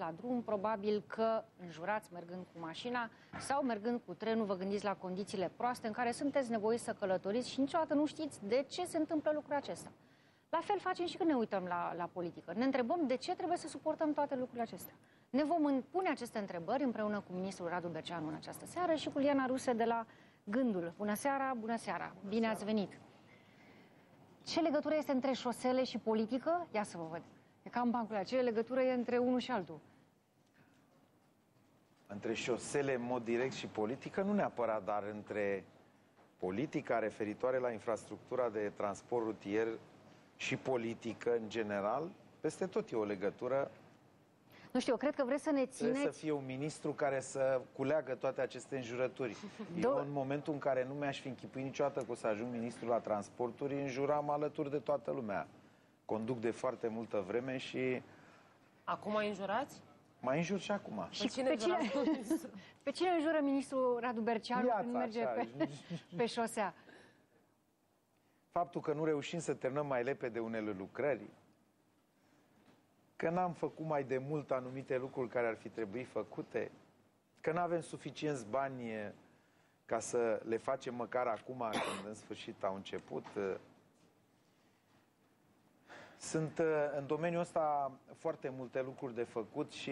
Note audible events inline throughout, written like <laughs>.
la drum, probabil că înjurați mergând cu mașina sau mergând cu trenul, vă gândiți la condițiile proaste în care sunteți nevoiți să călătoriți și niciodată nu știți de ce se întâmplă lucrul acesta. La fel facem și când ne uităm la, la politică. Ne întrebăm de ce trebuie să suportăm toate lucrurile acestea. Ne vom pune aceste întrebări împreună cu ministrul Radu Berceanu în această seară și cu Liana Ruse de la Gândul. Bună seara, bună seara, bine ați venit! Ce legătură este între șosele și politică? Ia să vă văd. E cam bancul Ce legătură e între unul și altul? Între șosele în mod direct și politică, nu neapărat, dar între politica referitoare la infrastructura de transport rutier și politică în general, peste tot e o legătură nu știu, eu cred că vreți să ne țineți... Trebuie să fie un ministru care să culeagă toate aceste înjurături. <laughs> Eu, în momentul în care nu mi-aș fi închipuit niciodată că o să ajung ministru la transporturi, înjuram alături de toată lumea. Conduc de foarte multă vreme și... Acum ai înjurați? Mai înjur și acum. Și <laughs> pe cine, pe cine, pe cine înjură ministrul Radu Berceanu Viața, când merge așa. pe, <laughs> pe șosea? Faptul că nu reușim să terminăm mai repede unele lucrări, că n-am făcut mai de mult anumite lucruri care ar fi trebuit făcute, că nu avem suficienți bani ca să le facem măcar acum, când în sfârșit au început. Sunt în domeniul ăsta foarte multe lucruri de făcut și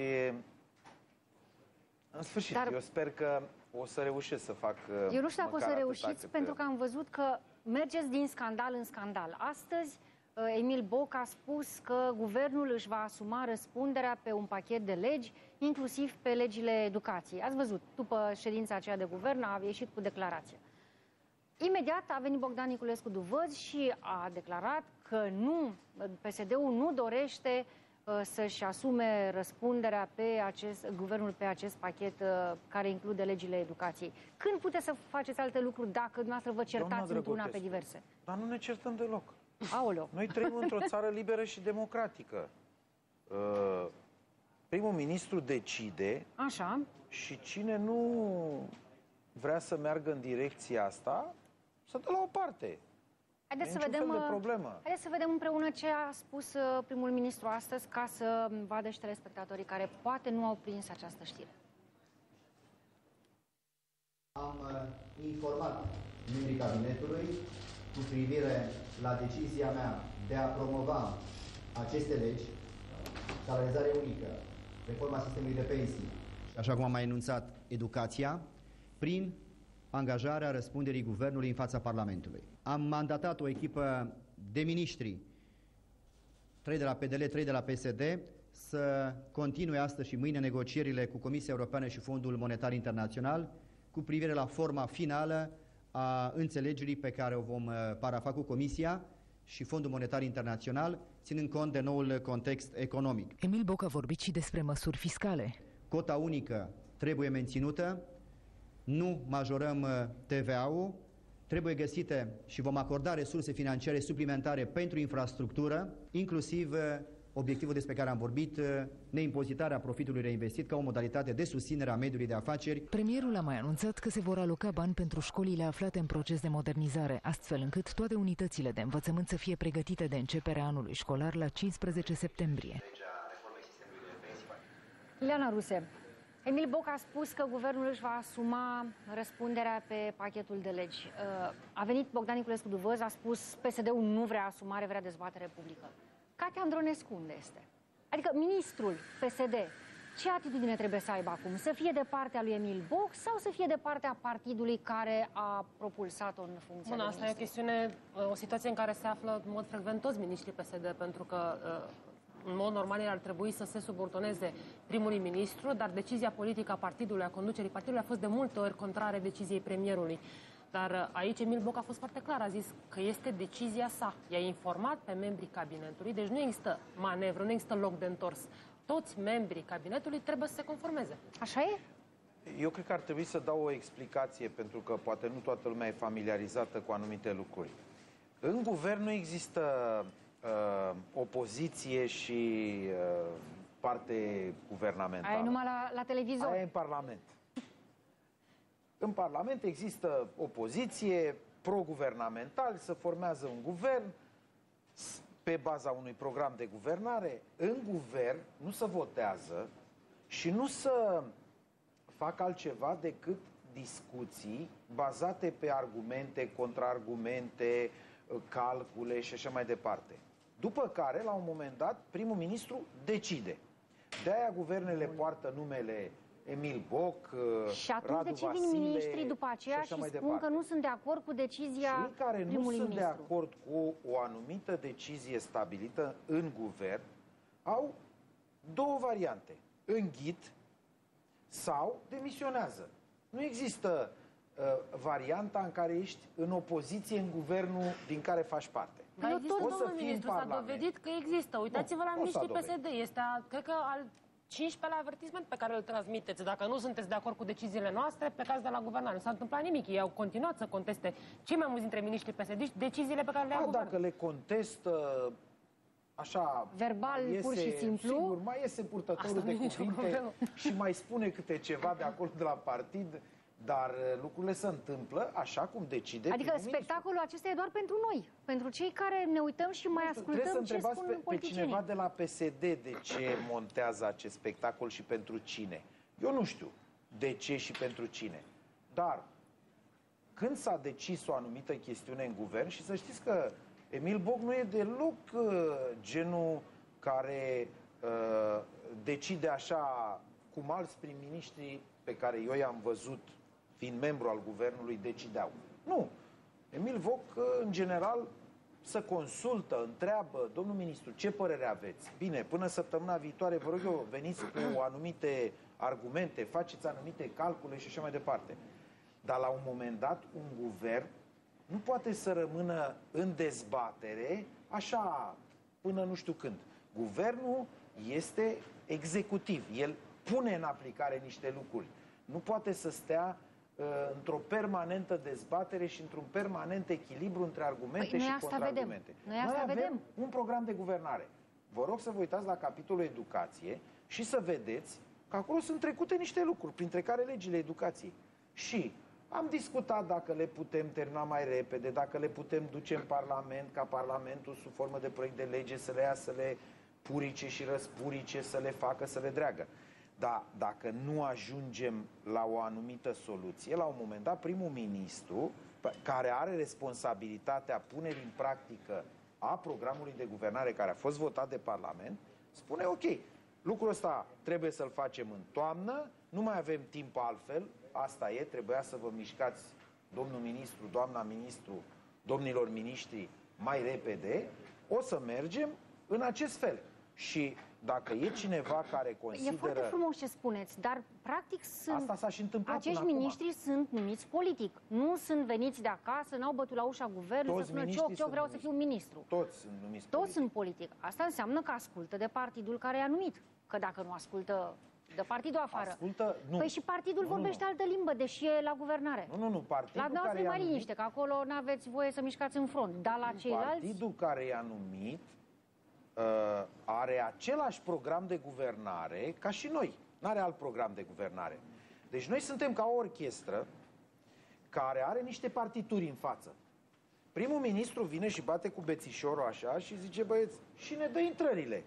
în sfârșit, Dar... eu sper că o să reușesc să fac Eu nu știu dacă o să reușiți, pentru că am văzut că mergeți din scandal în scandal. Astăzi Uh, Emil Boc a spus că guvernul își va asuma răspunderea pe un pachet de legi, inclusiv pe legile educației. Ați văzut, după ședința aceea de guvern a ieșit cu declarația. Imediat a venit Bogdan Niculescu Duvăz și a declarat că nu, PSD-ul nu dorește uh, să-și asume răspunderea pe acest, guvernul pe acest pachet uh, care include legile educației. Când puteți să faceți alte lucruri dacă dumneavoastră vă certați într-una pe diverse? Dar nu ne certăm deloc. Aoleu. Noi trăim într-o țară liberă și democratică. Uh, primul ministru decide Așa. și cine nu vrea să meargă în direcția asta, să dă la o parte. Haideți să, vedem, de uh, problemă. haideți să vedem împreună ce a spus uh, primul ministru astăzi ca să vadă și telespectatorii care poate nu au prins această știre. Am informat membrii cabinetului cu privire la decizia mea de a promova aceste legi, salarizare unică, reforma sistemului de pensii și așa cum am mai enunțat, educația, prin angajarea răspunderii guvernului în fața Parlamentului. Am mandatat o echipă de miniștri, trei de la PDL, trei de la PSD, să continue astăzi și mâine negocierile cu Comisia Europeană și Fondul Monetar Internațional cu privire la forma finală a înțelegerii pe care o vom uh, parafa cu Comisia și Fondul Monetar Internațional, ținând cont de noul context economic. Emil Boc a vorbit și despre măsuri fiscale. Cota unică trebuie menținută, nu majorăm uh, TVA-ul, trebuie găsite și vom acorda resurse financiare suplimentare pentru infrastructură, inclusiv uh, obiectivul despre care am vorbit, uh, neimpozitarea profitului reinvestit ca o modalitate de susținere a mediului de afaceri. Premierul a mai anunțat că se vor aloca bani pentru școlile aflate în proces de modernizare, astfel încât toate unitățile de învățământ să fie pregătite de începerea anului școlar la 15 septembrie. Ileana Ruse, Emil Boc a spus că guvernul își va asuma răspunderea pe pachetul de legi. Uh, a venit Bogdan Niculescu Duvăz, a spus PSD-ul nu vrea asumare, vrea dezbatere publică. Katia Andronescu unde este? Adică ministrul PSD, ce atitudine trebuie să aibă acum? Să fie de partea lui Emil Boc sau să fie de partea partidului care a propulsat-o în funcție Bun, asta e o chestiune, o situație în care se află în mod frecvent toți ministrii PSD, pentru că în mod normal el ar trebui să se subordoneze primului ministru, dar decizia politică a partidului, a conducerii partidului a fost de multe ori contrare deciziei premierului. Dar uh, aici Emil Boc a fost foarte clar, a zis că este decizia sa. I-a informat pe membrii cabinetului, deci nu există manevră, nu există loc de întors. Toți membrii cabinetului trebuie să se conformeze. Așa e? Eu cred că ar trebui să dau o explicație, pentru că poate nu toată lumea e familiarizată cu anumite lucruri. În guvern nu există uh, opoziție și uh, parte guvernamentală. Aia e numai la, la televizor. Aia e în Parlament. În Parlament există opoziție pro-guvernamental, se formează un guvern pe baza unui program de guvernare. În guvern nu se votează, și nu să fac altceva decât discuții bazate pe argumente, contraargumente, calcule și așa mai departe. După care, la un moment dat, primul ministru decide. De-aia guvernele poartă numele Emil Boc, Și atunci Radu de ce vin Vasile miniștrii după aceea și, așa mai spun departe. că nu sunt de acord cu decizia Cei care nu primului sunt de ministru? acord cu o anumită decizie stabilită în guvern au două variante. Înghit sau demisionează. Nu există uh, varianta în care ești în opoziție în guvernul din care faci parte. Dar Eu există, tot- o să domnul fii în ministru, s-a Parlament. dovedit că există. Uitați-vă la Nu, o să miniștrii dovedit. PSD. Este, a, cred că, al 15-lea avertisment pe care îl transmiteți. Dacă nu sunteți de acord cu deciziile noastre, plecați de la guvernare. Nu s-a întâmplat nimic. Ei au continuat să conteste cei mai mulți dintre miniștrii PSD deciziile pe care le-a A, guvernul. dacă le contestă așa... Verbal, mai pur și simplu? Sigur, mai iese purtătorul Asta de nu e nicio cuvinte problemă. și mai spune câte ceva de acolo de la partid, dar uh, lucrurile se întâmplă așa cum decide Adică primul ministru. spectacolul acesta e doar pentru noi, pentru cei care ne uităm și mai Trebuie să ascultăm ce întrebați spun pe, pe politicienii. cineva de la PSD de ce montează acest spectacol și pentru cine. Eu nu știu de ce și pentru cine. Dar când s-a decis o anumită chestiune în guvern și să știți că Emil Boc nu e deloc uh, genul care uh, decide așa cum alți prim-ministri pe care eu i-am văzut fiind membru al guvernului decideau. Nu. Emil Boc, uh, în general, să consultă, întreabă, domnul ministru, ce părere aveți? Bine, până săptămâna viitoare, vă rog eu, veniți cu <clears throat> anumite argumente, faceți anumite calcule și așa mai departe. Dar la un moment dat, un guvern nu poate să rămână în dezbatere așa până nu știu când. Guvernul este executiv. El pune în aplicare niște lucruri. Nu poate să stea uh, într-o permanentă dezbatere și într-un permanent echilibru între argumente Păi noi și asta contraargumente. vedem. Noi asta avem vedem. un program de guvernare. Vă rog să vă uitați la capitolul educație și să vedeți că acolo sunt trecute niște lucruri, printre care legile educației. Și am discutat dacă le putem termina mai repede, dacă le putem duce în Parlament, ca Parlamentul sub formă de proiect de lege să le ia, să le purice și răspurice, să le facă, să le dreagă. Dar dacă nu ajungem la o anumită soluție, la un moment dat primul ministru, pe- care are responsabilitatea punerii în practică a programului de guvernare care a fost votat de Parlament, spune ok, lucrul ăsta trebuie să-l facem în toamnă, nu mai avem timp altfel, asta e, trebuia să vă mișcați, domnul ministru, doamna ministru, domnilor miniștri, mai repede, o să mergem în acest fel. Și dacă e cineva care E consideră... foarte frumos ce spuneți, dar practic sunt... Asta s-a și întâmplat Acești până acum. miniștri sunt numiți politic. Nu sunt veniți de acasă, n-au bătut la ușa guvernului Toți să spună miniștrii cioc, cioc, sunt vreau să numiți. fiu ministru. Toți sunt numiți Toți politic. sunt politic. Asta înseamnă că ascultă de partidul care i-a numit. Că dacă nu ascultă de partidul afară. Ascultă, nu. Păi și partidul Nu, nu, vorbește nu. altă limbă, deși e la guvernare. Nu, nu, nu, partidul La care dumneavoastră e i-a mai numit, liniște, că acolo nu aveți voie să mișcați în front. Dar la ceilalți... partidul care i-a numit uh, are același program de guvernare ca și noi. Nu are alt program de guvernare. Deci noi suntem ca o orchestră care are niște partituri în față. Primul ministru vine și bate cu bețișorul așa și zice, băieți, și ne dă intrările.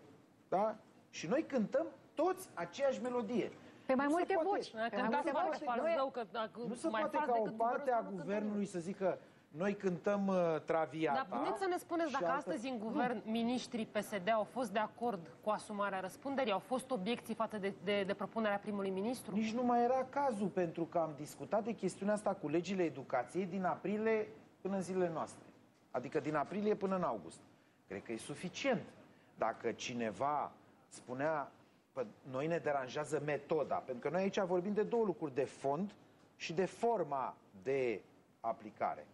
Da? Și noi cântăm toți aceeași melodie. Pe mai Nu se multe poate- voci. Noi Pe mai cântați multe foarte voci. fals Noi- rău, că dacă Nu se mai poate fals ca o decât parte a guvernul, nu cântăm guvernului să zică noi cântăm uh, Traviata. Dar puteți să ne spuneți și dacă altă- astăzi în guvern miniștrii PSD au fost de acord cu asumarea răspunderii? Au fost obiecții față de, de, de propunerea primului ministru? Nici nu mai era cazul, pentru că am discutat de chestiunea asta cu legile educației din aprilie până în zilele noastre. Adică din aprilie până în august. Cred că e suficient. Dacă cineva spunea, că noi ne deranjează metoda, pentru că noi aici vorbim de două lucruri, de fond și de forma de aplicare.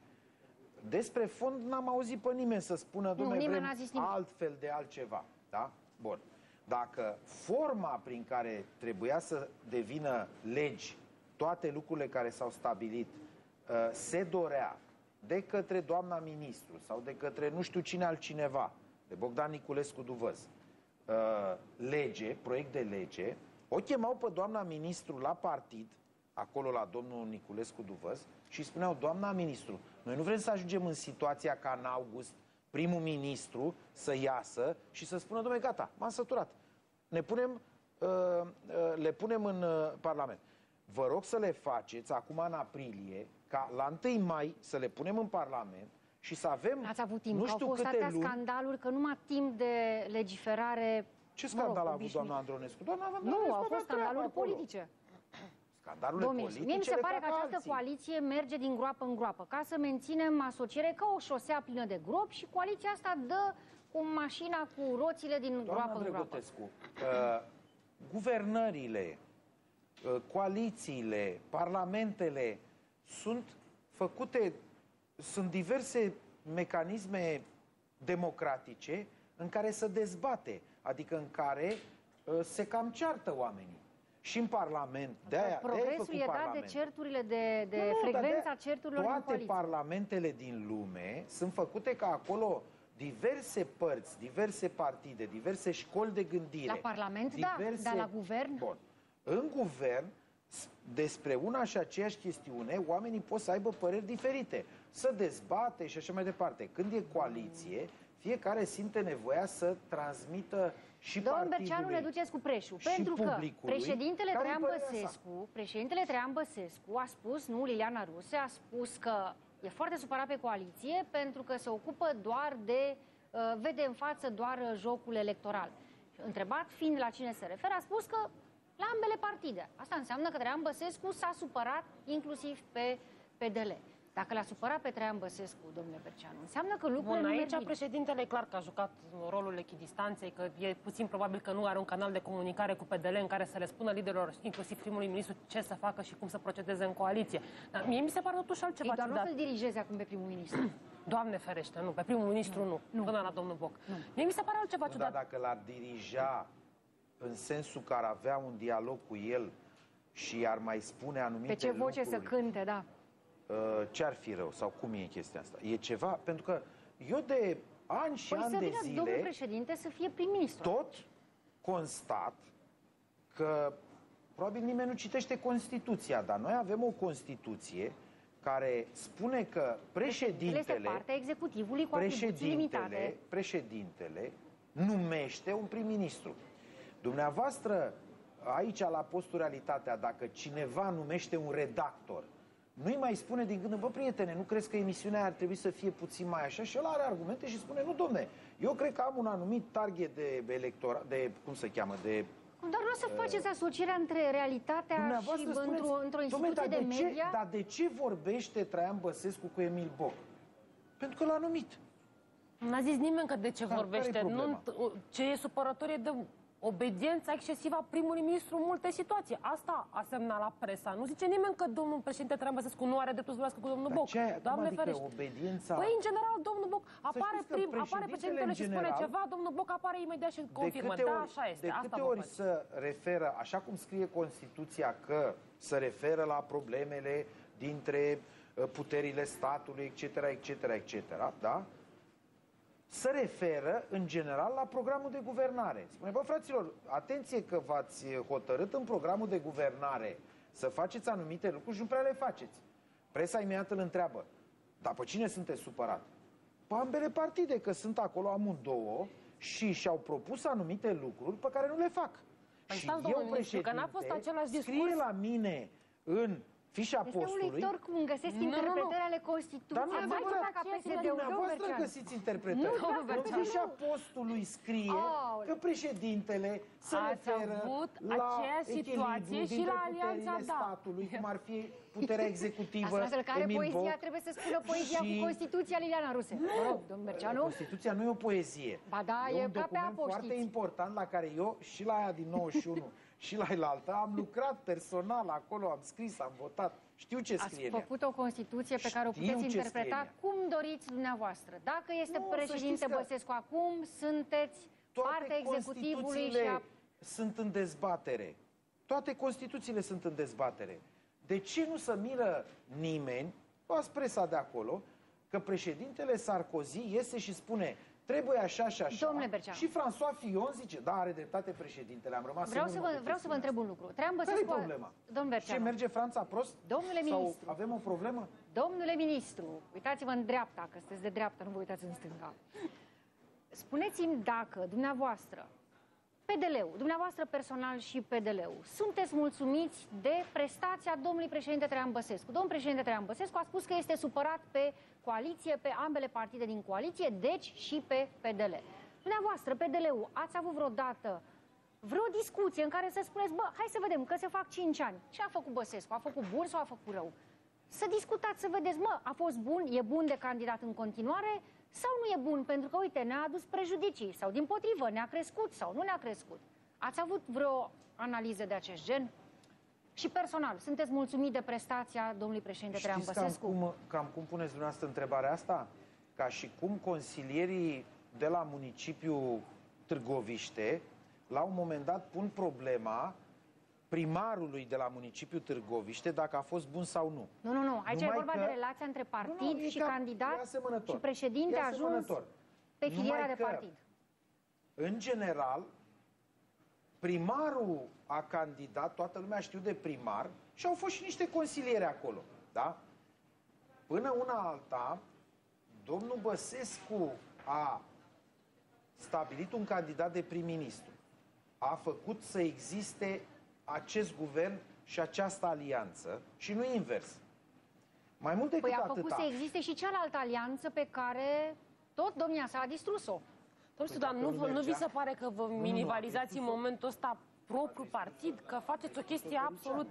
Despre fond n-am auzit pe nimeni să spună, domnule, nimeni vrem n-a zis nimic. altfel de altceva. Da? Bun. Dacă forma prin care trebuia să devină legi toate lucrurile care s-au stabilit uh, se dorea de către doamna ministru sau de către nu știu cine altcineva, de Bogdan Niculescu Duvăz, uh, lege, proiect de lege, o chemau pe doamna ministru la partid, acolo la domnul Niculescu Duvăz, și spuneau, doamna ministru, noi nu vrem să ajungem în situația ca în august primul ministru să iasă și să spună, domnule, gata, m-am săturat. Ne punem uh, uh, le punem în uh, Parlament. Vă rog să le faceți acum în aprilie, ca la 1 mai să le punem în Parlament și să avem Ați avut timp, nu că au știu fost câte atâtea luni. scandaluri, că numai timp de legiferare... Ce mă rog, scandal a avut obișnuit. doamna Andronescu? Doamna Nu, Andronescu au avea fost treabă scandaluri acolo. Politice. Scandalurile Domnul politice ministru, mie mi se le pare că fac această alții. coaliție merge din groapă în groapă, ca să menținem asociere ca o șosea plină de gropi și coaliția asta dă cu mașina cu roțile din Doamna groapă în groapă. Drăgutescu, uh, guvernările, uh, coalițiile, parlamentele sunt făcute, sunt diverse mecanisme democratice în care se dezbate, adică în care uh, se cam ceartă oamenii. Și în Parlament, de aia, Progresul e dat de certurile, de, de Nu, nu, dar frecvența de- certurilor din Toate coaliție. parlamentele din lume sunt făcute ca acolo diverse părți, diverse partide, diverse școli de gândire. La Parlament, da, dar la guvern? Bun. În guvern, s- despre una și aceeași chestiune, oamenii pot să aibă păreri diferite, să dezbate și așa mai departe. Când e coaliție, fiecare simte nevoia să transmită și Domnul partidului. Berceanu ne duceți cu preșul, și pentru că publicului președintele care-i Traian părerea sa. Băsescu, președintele Traian Băsescu a spus, nu Liliana Ruse, a spus că e foarte supărat pe coaliție pentru că se ocupă doar de, uh, vede în față doar uh, jocul electoral. Întrebat fiind la cine se referă, a spus că la ambele partide. Asta înseamnă că Traian Băsescu s-a supărat inclusiv pe PDL. Dacă l-a supărat pe Traian Băsescu, domnule Berceanu, înseamnă că lucrurile Bun, nu merg aici bine. președintele e clar că a jucat rolul echidistanței, că e puțin probabil că nu are un canal de comunicare cu PDL în care să le spună liderilor, inclusiv primului ministru, ce să facă și cum să procedeze în coaliție. Dar mie mi se pare totuși altceva Ei, doar nu o ciudat. să-l dirigeze acum pe primul ministru. <clears throat> Doamne ferește, nu, pe primul ministru nu, Nu. până la domnul Boc. Mie mi se pare altceva Nu, dar ciudat. dacă l-ar dirija în sensul că ar avea un dialog cu el și ar mai spune anumite Pe ce voce să lucruri, cânte, da. Uh, ce ar fi rău sau cum e chestia asta? E ceva? Pentru că eu de ani și Păi ani să de vină domnul zile președinte să fie prim-ministru. tot constat că probabil nimeni nu citește Constituția, dar noi avem o Constituție care spune că El este președintele partea executivului cu atribuții limitate. președintele, președintele numește un prim-ministru. Dumneavoastră, aici la postul Realitatea, dacă cineva numește un redactor, nu-i mai spune din gând, bă, prietene, nu crezi că emisiunea ar trebui să fie puțin mai așa? Și el are argumente și spune, nu, domne, eu cred că am un anumit target de electorat, de, cum se cheamă, de Dar nu o să faceți asocierea între realitatea și Dumneavoastră spuneți, într-o, într-o "Dom'le, instituție dar de ce, media. Dar de ce vorbește Traian Băsescu cu Emil Boc? Pentru că l-a numit. N-a zis nimeni că de ce Da, vorbește. care-i problema? Nu, ce e supărător e de obediența excesivă a primului ministru în multe situații. Asta a semnat la presa. Nu zice nimeni că domnul președinte Traian Băsescu nu are dreptul să vorbească cu domnul Dar Boc. ce ai- cum Doamne adică ferește. obediența? Păi, în general, domnul Boc apare, știți că prim, apare președintele, președintele în și spune general, ceva, domnul Boc apare imediat și confirmă. De câte Da, ori, așa este. de Asta câte vă ori fac. să referă, așa cum scrie Constituția că se referă la problemele dintre uh, puterile statului, etc., etc., etc., da? Se referă, în general, la programul de guvernare. Spune, bă, fraților, atenție că v-ați hotărât în programul de guvernare să faceți anumite lucruri și nu prea le faceți. Presa imediat îl întreabă, dar pe cine sunteți supărat? Pe ambele partide, că sunt acolo amândouă și și-au propus anumite lucruri pe care nu le fac. Păi și stați, eu, domnul ministru, că n-a fost președinte, același scrie discurs. la mine în fișa Este postului... uluitor cum găsesc Nu, nu, nu. interpretări ale Dar nu Constituției. e Mai adevărat. ceva ca Ce PSD-ul, domnul Dumneavoastră Berceanu. găsiți interpretări. Nu, domnul în Berceanu. fișa postului scrie Aoleu. că președintele se Ați referă avut la aceeași situație echilibru și la dintre Alianța puterile Da. statului, cum ar fi puterea <laughs> executivă, Astfel care Emil poezia Boc trebuie să spună poezia și- cu Constituția Liliana Ruse. Mă rog, domnul Berceanu. Constituția nu e o poezie. Ba da, e e un ca pe document apă, o foarte știți. important la care eu și la aia din 91 și la elaltă am lucrat personal acolo, am scris, am votat. Știu ce Ați scrie în ea. făcut o Constituție pe care o Știu puteți ce scrie interpreta în ea. cum doriți dumneavoastră. Dacă este Nu, să președinte știți că Băsescu acum, sunteți partea executivului și Constituțiile a... sunt în dezbatere. Toate Constituțiile sunt în dezbatere. De ce nu să miră nimeni, luați presa de acolo, că președintele Sarkozy iese și spune trebuie așa și așa. Domnule Berceanu. Și François Fillon zice, da, are dreptate președintele, am rămas Vreau în să urmă vă, cu vreau să vă chestiunea întreb un lucru. Traian asta. Care e Băsescu... a- problema? Domnul Ce, Berceanu, merge Franța prost? Domnule Sau ministru. avem o problemă? domnule ministru, uitați-vă în dreapta, că sunteți de dreapta, nu vă uitați în stânga. Spuneți-mi dacă dumneavoastră PDL-ul, dumneavoastră personal și PDL-ul, sunteți mulțumiți de prestația domnului președinte Traian Băsescu. Domnul președinte Traian Băsescu a spus că este supărat pe coaliție, pe ambele partide din coaliție, deci și pe PDL. Dumneavoastră, PDL-ul, ați avut vreodată vreo discuție în care să spuneți, bă, hai să vedem că se fac 5 ani. Ce a făcut Băsescu? A făcut bun sau a făcut rău? Să discutați, să vedeți, mă, a fost bun, e bun de candidat în continuare sau nu e bun pentru că, uite, ne-a adus prejudicii sau, din potrivă, ne-a crescut sau nu ne-a crescut. Ați avut vreo analiză de acest gen? Și personal, sunteți mulțumit de prestația domnului președinte Traian Băsescu? Cam cum, cam cum puneți dumneavoastră întrebarea asta? Ca și cum consilierii de la municipiul Târgoviște, la un moment dat pun problema primarului de la municipiul Târgoviște dacă a fost bun sau nu. Nu, nu, nu. Aici Numai e vorba că... de relația între partid nu, nu, și ca... candidat și președinte a ajuns pe filiera Numai de partid. În general, primarul a candidat, toată lumea știu de primar și au fost și niște consiliere acolo. Da? Până una alta, domnul Băsescu a stabilit un candidat de prim-ministru. A făcut să existe acest guvern și această alianță și nu invers. Mai mult decât păi a făcut atâta. să existe și cealaltă alianță pe care tot domnia sa a distrus-o. Domnul păi nu, nu vi se pare că vă minimalizați în momentul ăsta propriul partid, că faceți o chestie absolut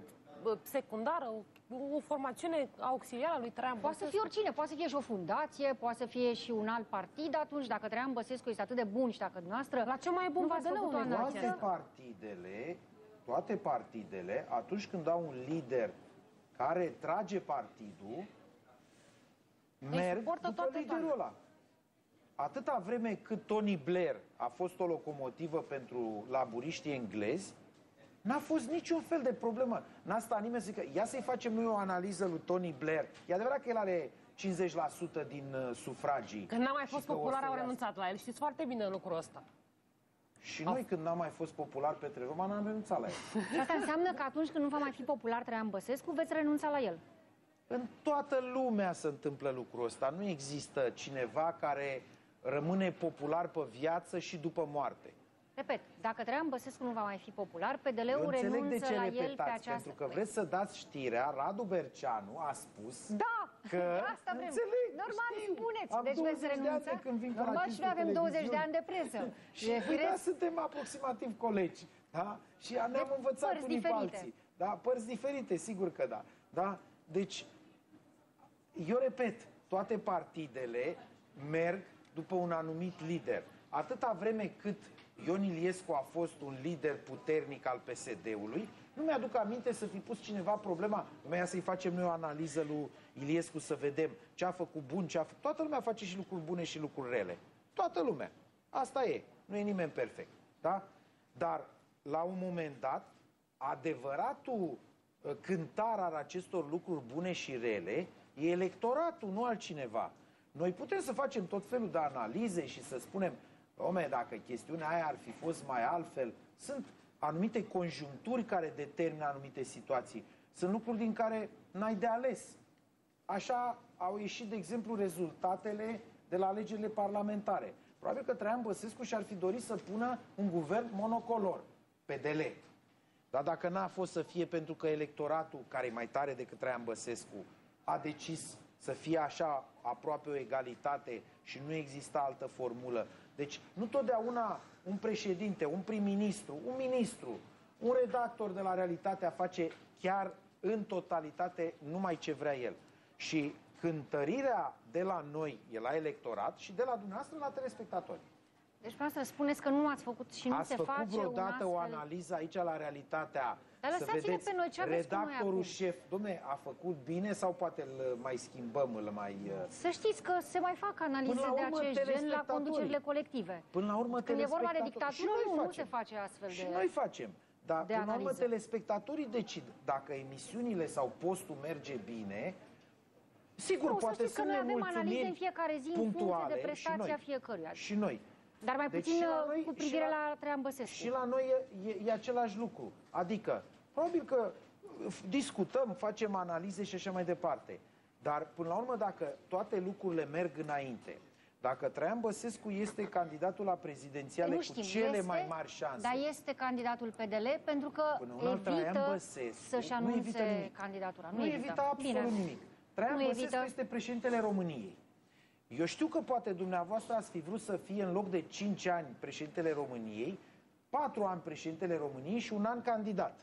secundară, o, o formațiune auxiliară a lui Traian Poate să fie oricine, poate să fie și o fundație, poate să fie și un alt partid atunci, dacă Traian Băsescu este atât de bun și dacă dumneavoastră... La ce mai e bun v-ați făcut o Toate partidele, toate partidele, atunci când au un lider care trage partidul, deci merg după liderul ăla. Atâta vreme cât Tony Blair a fost o locomotivă pentru laburiștii englezi, N-a fost niciun fel de problemă. N-a stat nimeni să zică, ia să-i facem noi o analiză lui Tony Blair. E adevărat că el are 50% din uh, sufragii. Când n-a mai fost popular, au renunțat la el. Știți foarte bine lucrul ăsta. Și noi, când n-am mai fost popular pe Roman, am renunțat la el. Și asta înseamnă că atunci când nu va mai fi popular Traian Băsescu, veți renunța la el. În toată lumea se întâmplă lucrul ăsta. Nu există cineva care rămâne popular pe viață și după moarte. Repet, dacă Traian Băsescu nu va mai fi popular, PDL-ul renunță de ce la repetați, el pe această... pentru că vreți să dați știrea, Radu Berceanu a spus da, că... asta vrem. Înțeleg, Normal știu, spuneți, am deci veți renunța. De când vin Normal și noi avem 20 de ani de presă. și păi, da, suntem aproximativ colegi. Da? Și ne-am învățat unii diferite. pe alții. Da? Părți diferite, sigur că da. da? Deci, eu repet, toate partidele merg după un anumit lider. Atâta vreme cât Ion Iliescu a fost un lider puternic al PSD-ului. Nu mi-aduc aminte să fi pus cineva problema. Lumea să-i facem noi o analiză lui Iliescu să vedem ce a făcut bun, ce a făcut. Toată lumea face și lucruri bune și lucruri rele. Toată lumea. Asta e. Nu e nimeni perfect. Da? Dar la un moment dat, adevăratul ă, cântar al acestor lucruri bune și rele e electoratul, nu altcineva. Noi putem să facem tot felul de analize și să spunem Ome, dacă chestiunea aia ar fi fost mai altfel, sunt anumite conjuncturi care determină anumite situații. Sunt lucruri din care n-ai de ales. Așa au ieșit, de exemplu, rezultatele de la alegerile parlamentare. Probabil că Traian Băsescu și-ar fi dorit să pună un guvern monocolor, PDL. Dar dacă n-a fost să fie pentru că electoratul, care e mai tare decât Traian Băsescu, a decis să fie așa aproape o egalitate și nu exista altă formulă, deci nu totdeauna un președinte, un prim-ministru, un ministru, un redactor de la Realitatea face chiar în totalitate numai ce vrea el. Și cântărirea de la noi e la electorat și de la dumneavoastră la telespectatori. Deci, să spuneți că nu ați făcut și nu ați se face Ați făcut vreodată astfel... o analiză aici la realitatea Dar să vedeți pe noi ce redactorul noi șef, domne, a făcut bine sau poate îl mai schimbăm, îl mai... Uh, să știți că se mai fac analize de acest gen la conducerile colective. Până la urmă, Când e vorba de dictatură, nu, nu se face astfel și de Și noi facem. Dar, de până la urmă, telespectatorii decid dacă emisiunile sau postul merge bine, Sigur, nu, poate să, să noi avem analize în fiecare zi în funcție de prestația fiecăruia. Și noi. Dar mai deci puțin uh, noi, cu privire la, la Traian Băsescu. Și la noi e, e, e același lucru. Adică, probabil că uh, discutăm, facem analize și așa mai departe. Dar, până la urmă, dacă toate lucrurile merg înainte, Dacă Traian Băsescu este candidatul la prezidențiale nu cu știm, cele este, mai mari șanse. Dar este candidatul PDL pentru că Până una, Traian evită Băsescu să-și nu evită anunțe nimic. candidatura. Nu, evită absolut Bine. nimic. Traian Nu Băsescu evită. este președintele României. Eu știu că poate dumneavoastră ați fi vrut să fie în loc de 5 ani președintele României, 4 ani președintele României și un an candidat.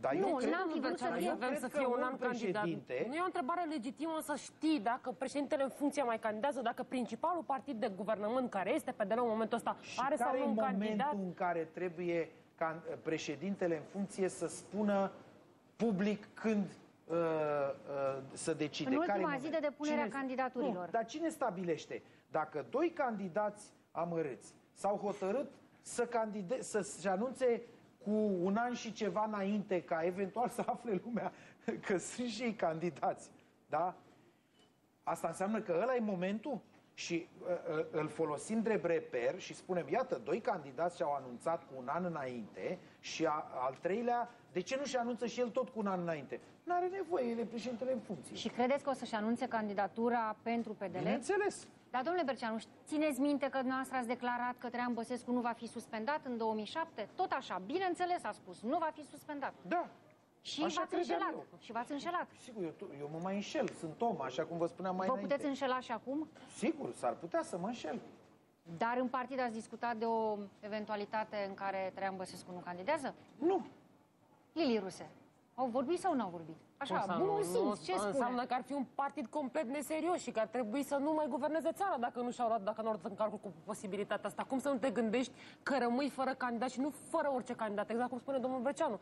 Dar Nu, eu cred, n-am fi vrut să Noi fie- avem cred să că fie un un an candidat. președinte- Nu e o întrebare legitimă să știi dacă președintele în funcție mai candidează, dacă principalul partid de guvernământ care este pe în momentul ăsta Și are sau care nu e un momentul candidat. în care trebuie ca președintele în funcție să spună public când uh, uh, să decide? În Care ultima e zi de momentul? depunere a Cine- candidaturilor. Nu, dar cine stabilește? Dacă doi candidați amărâți s-au hotărât să candide, să-și anunțe cu un an și ceva înainte, ca eventual să afle lumea că sunt și ei candidați, da? Asta înseamnă că ăla e momentul și uh, uh, îl folosim drept reper și spunem, iată, doi candidați și-au anunțat cu un an înainte și a, al treilea, de ce nu și anunță și el tot cu un an înainte? Nu are nevoie, el e președintele în funcție. Și credeți că o să-și anunțe candidatura pentru PDL? Bineînțeles. Dar, domnule Berceanu, țineți minte că dumneavoastră ați declarat că Traian Băsescu nu va fi suspendat în 2007? Tot așa, bineînțeles a spus, nu va fi suspendat. Da. Și Așa v-ați credeam înșelat. eu. Și v-ați înșelat. Sigur, eu, eu mă mai înșel, sunt om, așa cum vă spuneam mai Vă înainte. puteți înșela și acum? Sigur, s-ar putea să mă înșel. Dar în partid ați discutat de o eventualitate în care Traian Băsescu nu candidează? Nu. Lili Ruse, au vorbit sau nu au vorbit? Cum Așa, să bunul nu- simț, nu, ce spune? Înseamnă că ar fi un partid complet neserios și că ar trebui să nu mai guverneze țara dacă nu și-au luat, dacă nu au luat în calcul cu posibilitatea asta. Cum să nu te gândești că rămâi fără candidat și nu fără orice candidat, exact cum spune domnul Breceanu.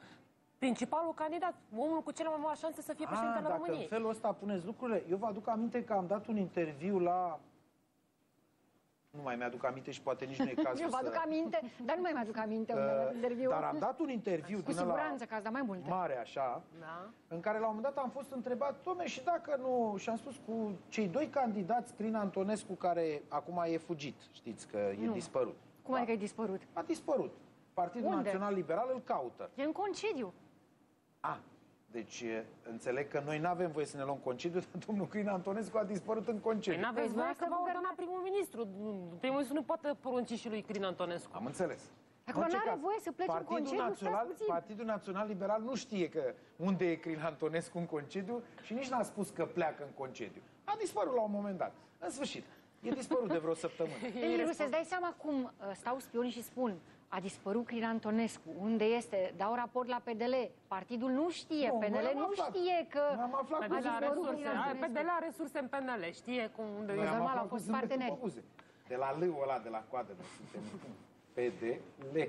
Principalul candidat, omul cu cele mai mari șanse să fie A, președintele dacă în României. felul ăsta puneți lucrurile, eu vă aduc aminte că am dat un interviu la... Nu mai mi-aduc aminte și poate nici nu e <laughs> cazul Eu vă aduc să... aminte, dar nu mai mi-aduc aminte unde Uh, uh, interviu. Dar am dat un interviu Cu din ăla siguranță că ați dat mai multe. mare așa, Da. în care la un moment dat am fost întrebat, domne, și dacă nu, și am spus cu cei doi candidați, Crin Antonescu, care acum e fugit, știți că e Nu. dispărut. Cum adică e dispărut? A dispărut. Partidul Unde? Național Liberal îl caută. E în concediu. A, deci e, înțeleg că noi nu avem voie să ne luăm concediu, <laughs> dar domnul Crin Antonescu a dispărut în concediu. Păi n-aveți Păi voie voi că să va guvernați. ordona primul ministru. Primul ministru nu poate porunci și lui Crin Antonescu. Am înțeles. Acum În orice n-are caz, voie să plece în Partidul concediu, stați Național, puțin. Partidul Național Liberal nu știe că unde e Crin Antonescu în concediu și nici n-a spus că pleacă în concediu. A dispărut la un moment dat. În sfârșit, e dispărut de vreo <laughs> săptămână. Lili Ruse, îți dai seama cum uh, stau spionii și spun a dispărut Crin Antonescu, unde este, dau raport la PDL, partidul nu știe, Nu, PNL noi am nu aflat. știe că... Am aflat PDL cu are dispărut resurse, Crin are, Antonescu. PDL are resurse în PNL, știe cum unde Noi e. am normal, aflat au fost cu zâmbet parteneri. pe buze. De la lâul ăla de la coadă, noi suntem PDL.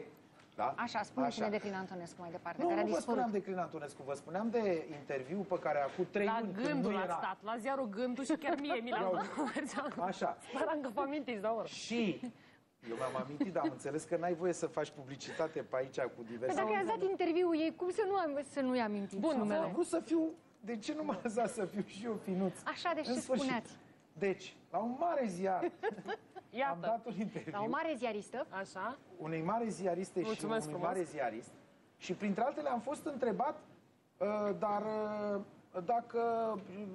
Da? Așa, spune-ne de Crin Antonescu mai departe, Nu, care a nu vă dispărut. spuneam de Crin Antonescu, vă spuneam de interviu pe care acum trei La luni, când gândul nu ați era. stat, la ziarul gândul și chiar mie mi l-a dat. Așa. Speram că vă amintiți, da, oră. Și eu mi-am amintit, dar am înțeles că n-ai voie să faci publicitate pe aici cu Păi diverse... dacă i-ați dat interviu ei, cum să nu, am, să nu-i amintiți Bun, Am numele? vrut să fiu... De ce nu m-a lăsat să fiu și eu finuț? Așa, deci În ce sfârșit. spuneați? Deci, la un mare ziar am Iată, dat un interviu La o mare ziaristă, așa. unei mare ziariste și Mulțumesc unui frumos. mare ziarist și printre altele am fost întrebat uh, dar uh, dacă, uh,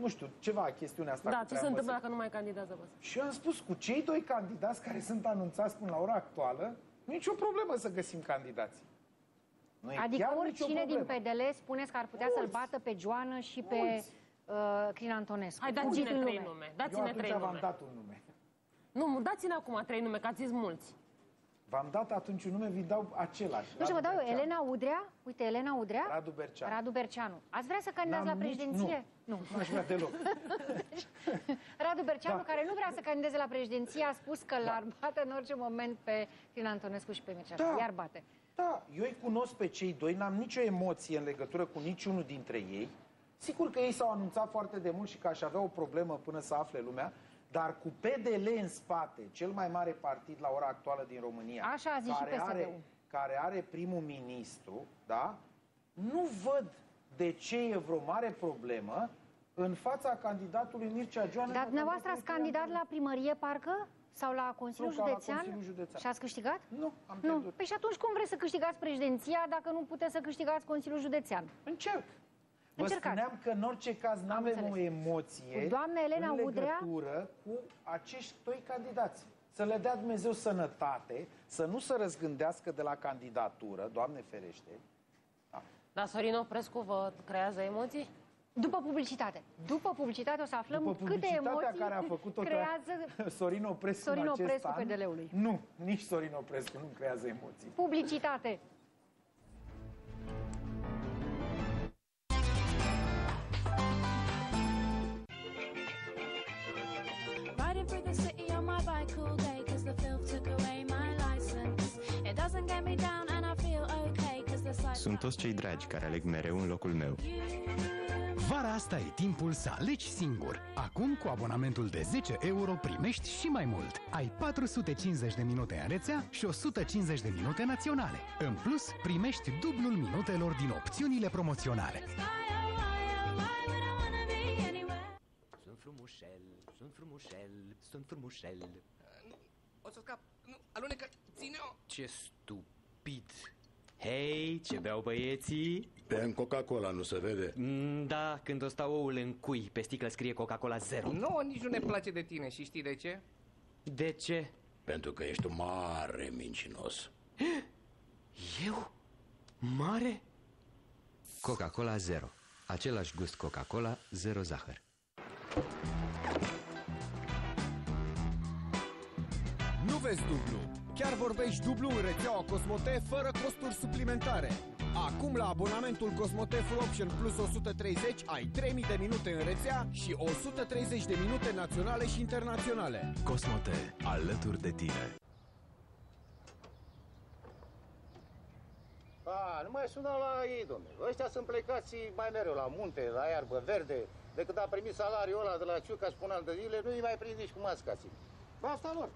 nu știu, ceva, chestiunea asta Da, cu ce se Traian întâmplă Băsescu. dacă nu mai candidează vă? Și eu am spus, cu cei doi candidați care sunt anunțați până la ora actuală, nu e nicio problemă să găsim candidați. Nu e adică chiar nicio oricine din problemă. PDL spuneți că ar putea să-l bată pe Joană și pe Mulți. uh, Crin Antonescu. Hai, Fugit dați-ne în trei lume. nume. Eu Dați-ne atunci trei v-am nume. dat un nume. Nu, dați-ne acum trei nume, că ați zis mulți. V-am dat atunci un nume, vi dau același. Nu știu, vă Radu dau eu, Berceanu. Elena Udrea, uite, Elena Udrea, Radu Berceanu. Radu Berceanu. Ați vrea să candidați la N-am nici- președinție? Nu, nu aș vrea deloc. <laughs> Radu Berceanu, Da. care nu vrea să candideze la președinție, a spus că l-ar bate în orice moment pe Crin Antonescu și pe Mircea. Da. Iar bate. Da, eu îi cunosc pe cei doi, n-am nicio emoție în legătură cu niciunul dintre ei. Sigur că ei s-au anunțat foarte de mult și că aș avea o problemă până să afle lumea, dar cu PDL în spate, cel mai mare partid la ora actuală din România, Așa a zis și care, PSD-ul. are, care are primul ministru, da? nu văd de ce e vreo mare problemă în fața candidatului Mircea Joană. Dar la dumneavoastră ați candidatura candidat Traian la primărie, parcă? Sau la Consiliul Nu, ca la Județean? Consiliul Județean. Și ați câștigat? Băsescu. Nu, am Nu. pierdut. Păi și atunci cum vreți să câștigați președinția dacă nu puteți să câștigați Consiliul Județean? Încerc. Vă Încercați. spuneam că în orice caz nu Am avem înțeles. o emoție Cu doamna Elena în Udrea? legătură cu acești doi candidați. Să le dea Dumnezeu sănătate, să nu se răzgândească de la candidatură, Doamne ferește. Dar Sorin Oprescu vă creează emoții? După publicitate. După publicitate o să aflăm După câte publicitatea emoții care a făcut-o creează <laughs> Sorin Oprescu Sorin în acest Oprescu an, PDL-ului. Nu, nici Sorin Oprescu nu creează emoții. publicitate. The filth took away my license It doesn't get me down and I feel okay Cause the sights Sunt toți cei dragi care aleg mereu în locul meu. Vara asta e timpul să alegi singur. Acum, cu abonamentul de 10 euro, primești și mai mult. Ai 450 de minute în rețea și 150 de minute naționale. În plus, primești dublul minutelor din opțiunile promoționale. Why, oh, why, oh, why would I wanna be anywhere? Sunt frumușel, sunt frumușel, sunt frumușel. O să scap. Nu, alunecă, ține-o. Ce stupid. Hei, ce beau băieții? Beam Coca-Cola, nu se vede. Mm, da, când o stau oul în cui, pe sticlă scrie Coca-Cola Zero. Nu, nici nu ne place de tine și știi de ce? De ce? Pentru că ești un mare mincinos. <gasps> Eu? Mare? Coca-Cola Zero. Același gust Coca-Cola, zero zahăr. Nu vezi dublu! Chiar vorbești dublu în rețeaua Cosmote fără costuri suplimentare. Acum la abonamentul Cosmote Full Option Plus 130 ai 3000 de minute în rețea și 130 de minute naționale și internaționale. Cosmote, alături de tine. A, nu mai suna la ei, domnule. Ăștia sunt plecați mai mereu la munte, la iarbă verde. De când a primit salariul ăla de la Ciuca și până altă zile, nu-i mai prind nici cu mascații. Bafta lor.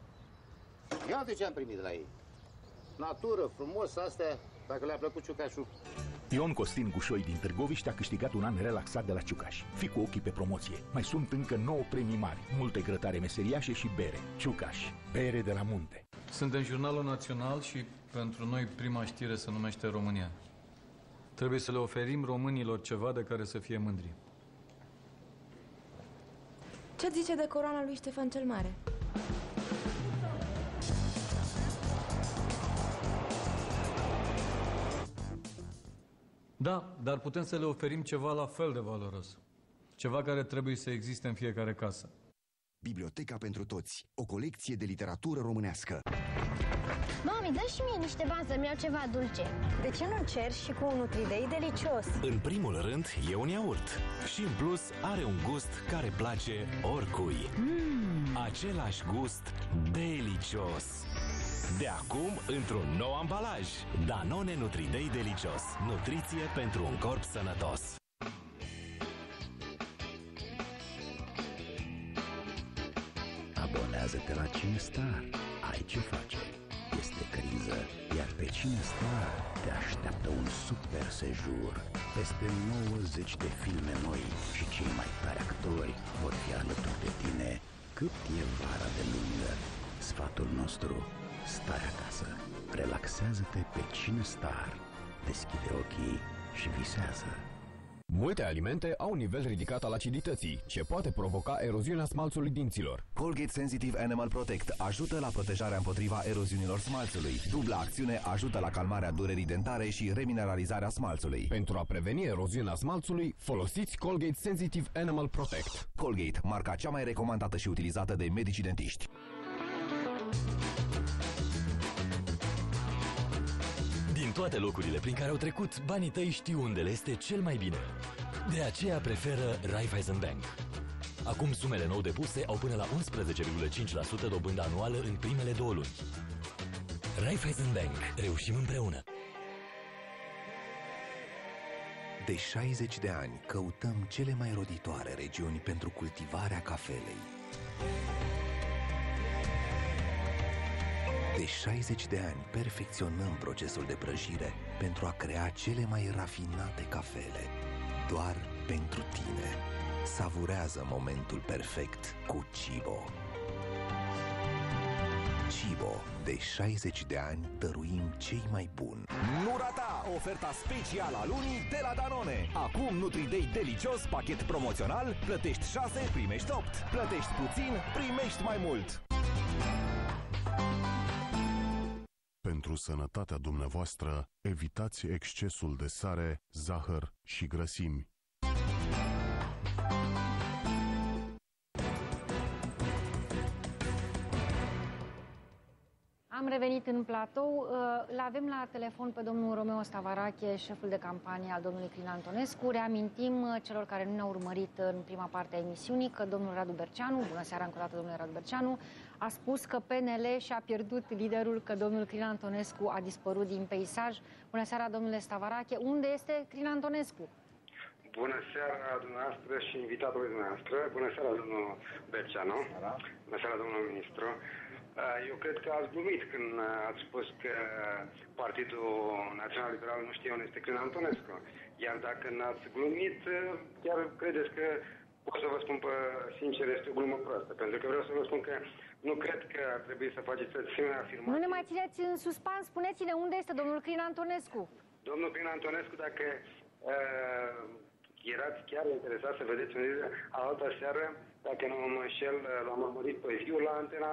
Ia de ce am primit de la ei. Natură, frumos, astea, dacă le-a plăcut Ciucașul. Ion Costin Gușoi din Târgoviște a câștigat un an relaxat de la Ciucaș. Fii cu ochii pe promoție. Mai sunt încă 9 premii mari, multe grătare meseriașe și bere. Ciucaș, bere de la munte. Suntem jurnalul național și pentru noi prima știre se numește România. Trebuie să le oferim românilor ceva de care să fie mândri. Ce zice de coroana lui Ștefan cel Mare? Da, dar putem să le oferim ceva la fel de valoros. Ceva care trebuie să existe în fiecare casă. Biblioteca pentru toți. O colecție de literatură românească. Mami, dă și mie niște bani să-mi iau ceva dulce. De ce nu încerci și cu un Nutridei delicios? În primul rând, e un iaurt. Și în plus are un gust care place oricui. Mm. Același gust delicios. De acum, într-un nou ambalaj. Danone Nutridei Delicios. Nutriție pentru un corp sănătos. Abonează-te la CineStar. Ai ce face. Este criză, iar pe CineStar te așteaptă un super sejur. Peste 90 de filme noi și cei mai tari actori vor fi alături de tine cât e vara de lungă. Sfatul nostru, stai acasă, relaxează-te pe CineStar. Deschide ochii și visează. Multe alimente au un nivel ridicat al acidității, ce poate provoca eroziunea smalțului dinților. Colgate Sensitive Animal Protect ajută la protejarea împotriva eroziunilor smalțului. Dubla acțiune ajută la calmarea durerii dentare și remineralizarea smalțului. Pentru a preveni eroziunea smalțului, folosiți Colgate Sensitive Animal Protect. Colgate, marca cea mai recomandată și utilizată de medicii dentiști. Din toate locurile prin care au trecut, banii tăi știu unde le este cel mai bine. De aceea preferă Raiffeisen Bank. Acum sumele nou depuse au până la 11,5% dobândă anuală în primele două luni. Raiffeisen Bank. Reușim împreună. De 60 de ani căutăm cele mai roditoare regiuni pentru cultivarea cafelei. De 60 de ani perfecționăm procesul de prăjire pentru a crea cele mai rafinate cafele. Doar pentru tine. Savurează momentul perfect cu Cibo. Cibo. De 60 de ani dăruim cei mai buni. Nu rata oferta specială a lunii de la Danone. Acum Nutri-Day delicios, pachet promoțional, plătești 6, primești 8. Plătești puțin, primești mai mult. Pentru sănătatea dumneavoastră, evitați excesul de sare, zahăr și grăsimi. Am revenit în platou. Îl avem la telefon pe domnul Romeo Stavarache, șeful de campanie al domnului Crin Antonescu. Reamintim uh, celor care nu ne-au urmărit în prima parte a emisiunii că domnul Radu Berceanu, bună seara încă o dată domnule Radu Berceanu, a spus că PNL și-a pierdut liderul, că domnul Crin Antonescu a dispărut din peisaj. Bună seara, domnule Stavarache. Unde este Crin Antonescu? Bună seara dumneavoastră și invitatului dumneavoastră. Bună seara, domnul Berceanu. Bună seara, domnul ministru. Uh, Eu cred că ați glumit când uh, ați spus că Partidul Național Liberal nu știe unde este Crin Antonescu. Iar dacă n-ați glumit, uh, chiar credeți că pot să vă spun pe sincer, este o glumă proastă. Pentru că vreau să vă spun că nu cred că ar trebui să faceți asemenea afirmații. Nu ne mai țineți în suspans. Spuneți-ne unde este domnul Crin Antonescu. Domnul Crin Antonescu, dacă uh, erați chiar interesat să vedeți un video, altă seară, dacă nu mă înșel, uh, l-am urmărit pe viu la Antena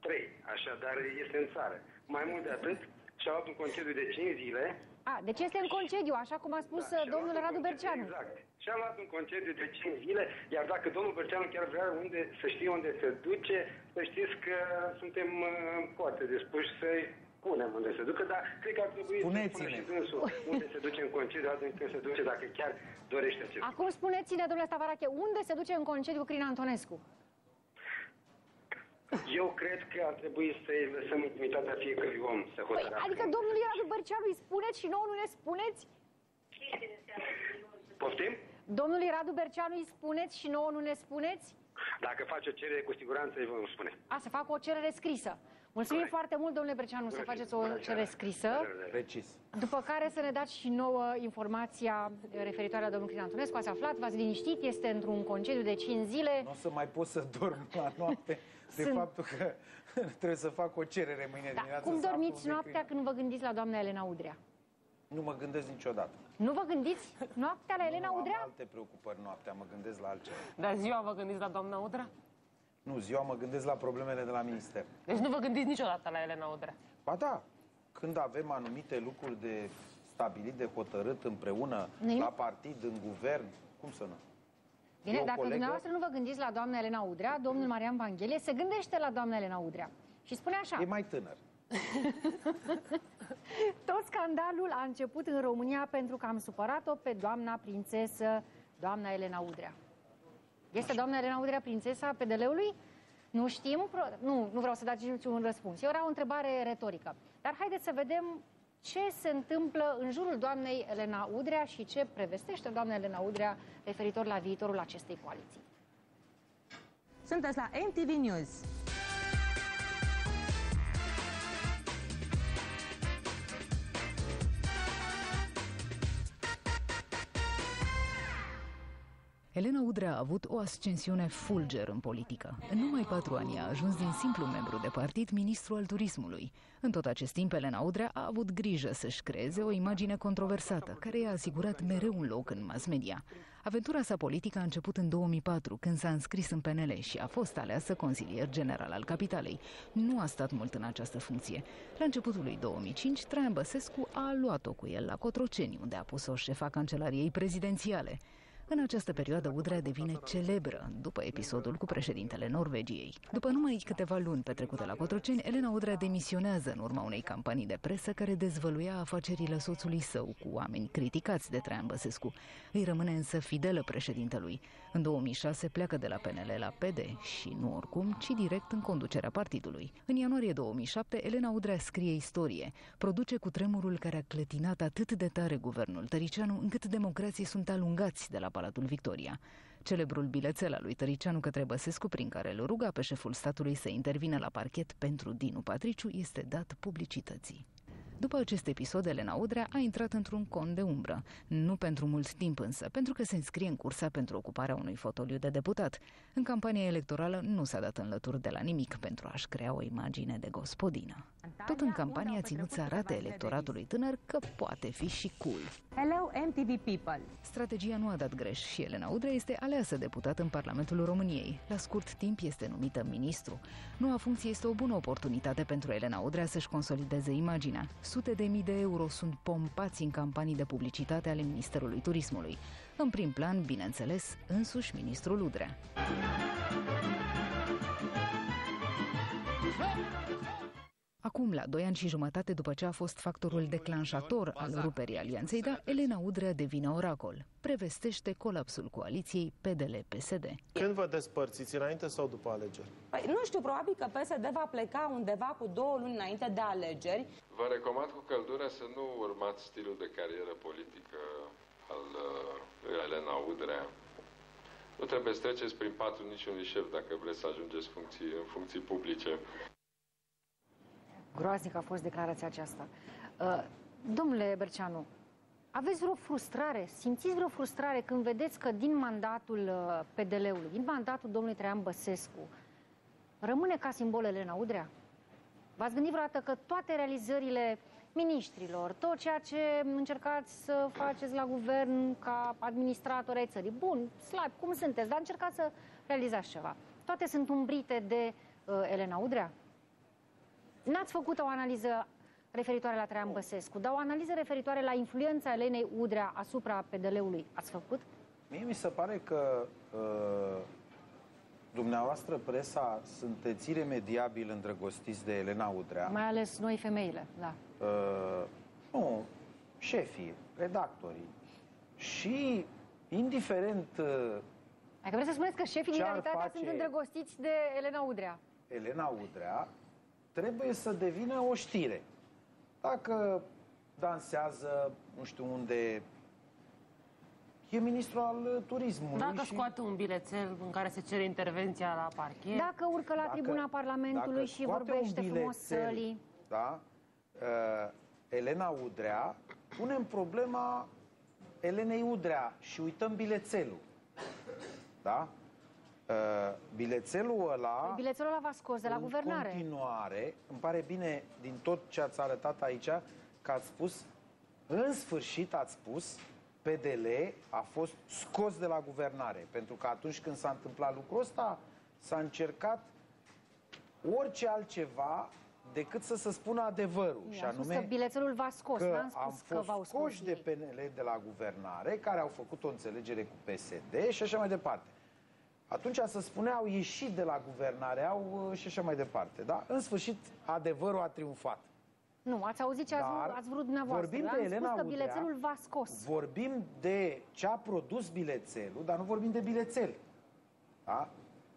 3. Așadar, este în țară. Mai mult de atât, și-a luat un concediu de 5 zile. A, deci este în concediu, așa cum a spus da, domnul Radu Berceanu. Exact. Și-a luat un concediu de 5 zile, iar dacă domnul Berceanu chiar vrea unde, să știe unde se duce, să știți că suntem uh, foarte dispuși să-i punem unde se ducă, dar cred că ar trebui să spună și dânsul unde se duce în concediu, atunci când se duce, dacă chiar dorește acest Acum spuneți-ne, domnule Stavarache, unde se duce în concediu Crin Antonescu? Eu cred că ar trebui să-i lăsăm intimitatea fiecărui om să Păi, hotărească. adică domnul Radu Berceanu îi spuneți și nouă nu ne spuneți? Poftim? Domnului Radu Berceanu îi spuneți și nouă nu ne spuneți? Dacă face o cerere, cu siguranță îi vom spune. A, să fac o cerere scrisă. Mulțumim foarte mult, domnule Berceanu, să faceți o cerere scrisă. Precis. După care să ne dați și nouă informația referitoare la domnul Crin Antonescu. Ați aflat, v-ați liniștit, este într-un concediu de 5 zile. Nu o să mai pot să dorm la noapte <laughs> de Sunt- faptul că <laughs> trebuie să fac o cerere mâine Da. dimineață. Cum să aflu dormiți unde noaptea Crin. când vă gândiți la doamna Elena Udrea? Nu mă gândesc niciodată. Nu vă gândiți noaptea la Elena nu, Udrea? Am alte preocupări noaptea, mă gândesc la altceva. Dar ziua vă gândiți la doamna Udrea? Nu, ziua mă gândesc la problemele de la minister. Deci nu vă gândiți niciodată la Elena Udrea. Ba da, când avem anumite lucruri de stabilit, de hotărât împreună, Nu-i- la partid, în guvern, cum să nu? Bine, E o dacă colegă- dumneavoastră nu vă gândiți la doamna Elena Udrea, domnul Marian Vanghelie se gândește la doamna Elena Udrea. Și spune așa. E mai tânăr. <laughs> Tot scandalul a început în România pentru că am supărat-o pe doamna prințesă, doamna Elena Udrea. Este doamna Elena Udrea prințesa PDL-ului? Nu știm, pro- nu, nu vreau să dați niciun răspuns. Era o întrebare retorică. Dar haideți să vedem ce se întâmplă în jurul doamnei Elena Udrea și ce prevestește doamna Elena Udrea referitor la viitorul acestei coaliții. Sunteți la MTV News. Elena Udrea a avut o ascensiune fulger în politică. În numai patru ani a ajuns din simplu membru de partid ministru al turismului. În tot acest timp, Elena Udrea a avut grijă să-și creeze o imagine controversată, care i-a asigurat mereu un loc în mass media. Aventura sa politică a început în 2004, când s-a înscris în PNL și a fost aleasă consilier general al capitalei. Nu a stat mult în această funcție. La începutul lui 2005, Traian Băsescu a luat-o cu el la Cotroceni, unde a pus-o șefa cancelariei prezidențiale. În această perioadă, Udrea devine celebră după episodul cu președintele Norvegiei. După numai câteva luni petrecute la Cotroceni, Elena Udrea demisionează în urma unei campanii de presă care dezvăluia afacerile soțului său cu oameni criticați de Traian Băsescu. Îi rămâne însă fidelă președintelui. În 2006 pleacă de la PNL la PD și nu oricum, ci direct în conducerea partidului. În ianuarie 2007, Elena Udrea scrie istorie. Produce cu tremurul care a clătinat atât de tare guvernul Tăricianu, încât democrații sunt alungați de la Palatul Victoria. Celebrul bilețel al lui Tăricianu către Băsescu, prin care îl ruga pe șeful statului să intervină la parchet pentru Dinu Patriciu, este dat publicității. După acest episod, Elena Udrea a intrat într-un con de umbră. Nu pentru mult timp însă, pentru că se înscrie în cursa pentru ocuparea unui fotoliu de deputat. În campania electorală nu s-a dat înlături de la nimic pentru a-și crea o imagine de gospodină. Tot în campanie a ținut să arate electoratului tânăr că poate fi și cool. Hello MTV people! Strategia nu a dat greș și Elena Udrea este aleasă deputat în Parlamentul României. La scurt timp este numită ministru. Noua funcție este o bună oportunitate pentru Elena Udrea să-și consolideze imaginea. Sute de mii de euro sunt pompați în campanii de publicitate ale Ministerului Turismului. În prim plan, bineînțeles, însuși ministrul Udrea. Acum, la doi ani și jumătate după ce a fost factorul declanșator al ruperii alianței, da, Elena Udrea devine oracol. Prevestește colapsul coaliției PDL-PSD. Când vă despărțiți, înainte sau după alegeri? Păi, nu știu, probabil că PSD va pleca undeva cu două luni înainte de alegeri. Vă recomand cu căldură să nu urmați stilul de carieră politică al uh, Elena Udrea. Nu trebuie să treceți prin patru niciunui șef dacă vreți să ajungeți funcții, în funcții publice. Groaznic a fost declarația aceasta. Uh, domnule Berceanu, aveți vreo frustrare, simțiți vreo frustrare când vedeți că din mandatul uh, PDL-ului, din mandatul domnului Traian Băsescu, rămâne ca simbol Elena Udrea? V-ați gândit vreodată că toate realizările ministrilor, tot ceea ce încercați să faceți la guvern ca administrator ai țării, bun, slab, cum sunteți, dar încercați să realizați ceva. Toate sunt umbrite de uh, Elena Udrea? N-ați făcut o analiză referitoare la Traian Băsescu, dar o analiză referitoare la influența Elenei Udrea asupra PDL-ului. Ați făcut? Mie mi se pare că uh, dumneavoastră, presa, sunteți iremediabil îndrăgostiți de Elena Udrea. Mai ales noi femeile, da. Uh, nu, șefii, redactorii. Și, indiferent uh, Adică vreți să spuneți că șefii din Ce-ar realitatea face- sunt îndrăgostiți de Elena Udrea. Elena Udrea, trebuie să devină o știre. Dacă dansează, nu știu unde, e ministru al turismului. Dacă și... scoate un bilețel în care se cere intervenția la parchet... Dacă urcă la Dacă- tribuna Parlamentului dacă și scoate vorbește un frumos bilețel, sălii. Da? Uh, Elena Udrea, punem problema Elenei Udrea și uităm bilețelul. Da? Uh, bilețelul ăla... Păi Bilețelul ăla v-a scos de la în guvernare. continuare, îmi pare bine din tot ce ați arătat aici, că ați spus, în sfârșit ați spus, PDL a fost scos de la guvernare. Pentru că atunci când s-a întâmplat lucrul ăsta, s-a încercat orice altceva decât să se spună adevărul. I-am spus că bilețelul v-a scos, că n-am am spus că fost v-au scos scoși de PNL de la guvernare, care au făcut o înțelegere cu PSD și așa mai departe. Atunci să spuneau ieșit de la guvernare au uh, și așa mai departe. Da? În sfârșit, adevărul a triumfat. Nu, ați auzit ce ați, Dar vrut, ați vrut dumneavoastră. vorbim Am de Elena spus că Udrea. bilețelul v-a scos. Vorbim de ce a produs bilețelul, dar nu vorbim de bilețel. Da?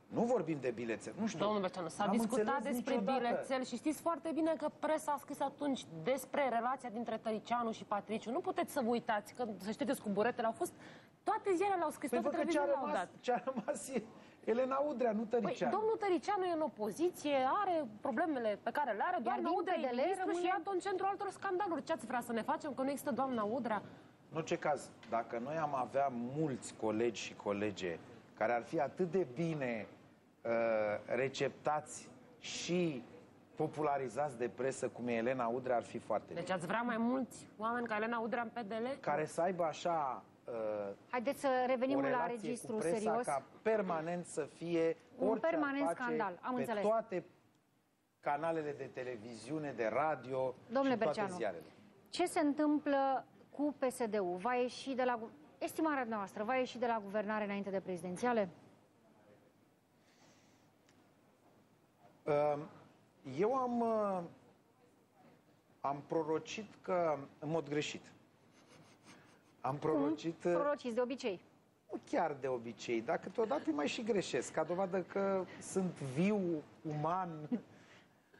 Nu vorbim de bilețel. Nu știu. Domnul Berceanu, s-a N-am discutat înțeles despre niciodată. bilețel și știți foarte bine că presa a scris atunci despre relația dintre Tăricianu și Patriciu. Nu puteți să vă uitați, că să știți cu buretele au fost, toate ziarele au scris, Păi toate văd că ce a televiziunile au rămas, dat. ce a rămas e Elena Udrea, nu Păi, Tăricianu. domnul Tăricianu e în opoziție, are problemele pe care le are, doamna din Udrea e PDL ministru rămâne- și iată în centrul altor scandaluri. Ce ați vrea să ne facem, că nu există doamna Udrea? În orice caz, dacă noi am avea mulți colegi și colege care ar fi atât de bine uh, receptați și popularizați de presă cum e Elena Udrea, ar fi foarte bine. Deci ați vrea mai mulți oameni ca Elena Udrea în PDL? Care să aibă așa uh, Haideți să revenim o la relație registru cu presa serios. ca permanent să fie Un orice ar permanent face scandal, am pe înțeles. toate canalele de televiziune, de radio Domnule și toate Berceanu, ziarele. ce se întâmplă cu PSD-ul? Va ieși de la... gu- Estimarea noastră, va ieși de la guvernare înainte de prezidențiale? Uh, Eu am, uh, am prorocit că, în mod greșit, am prorocit, uh, Prorociți de obicei. nu chiar de obicei, dar câteodată mai și greșesc, ca dovadă că sunt viu, uman. <laughs>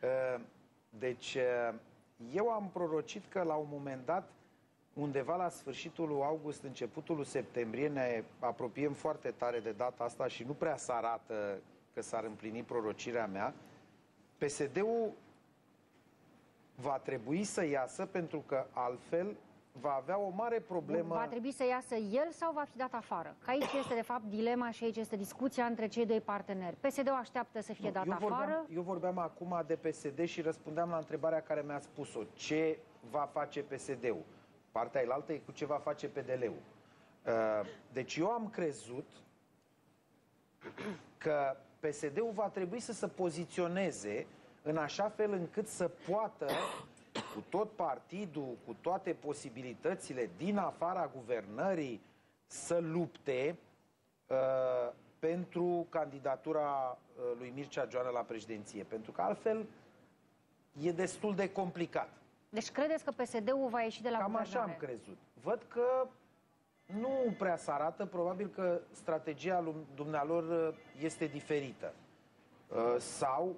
Uh, Deci, uh, eu am prorocit că la un moment dat, undeva la sfârșitul lui august, începutul lui septembrie, ne apropiem foarte tare de data asta și nu prea se arată că s-ar împlini prorocirea mea, PSD-ul va trebui să iasă pentru că altfel va avea o mare problemă. Va trebui să iasă el sau va fi dat afară? Că aici este, de fapt, dilema și aici este discuția între cei doi parteneri. PSD-ul așteaptă să fie dat eu afară. Vorbeam, eu vorbeam acum de PSD și răspundeam la întrebarea care mi-a spus-o. Ce va face PSD-ul? Partea elaltă e cu ce va face PDL-ul. Uh, Deci eu am crezut că PSD-ul va trebui să se poziționeze în așa fel încât să poată, cu tot partidul, cu toate posibilitățile din afara guvernării, să lupte uh, pentru candidatura uh, lui Mircea Joană la președinție. Pentru că altfel e destul de complicat. Deci credeți că PSD-ul va ieși de la Cam guvernare? așa am crezut. Văd că nu prea se arată, probabil că strategia lui dumnealor uh, este diferită. Uh, Sau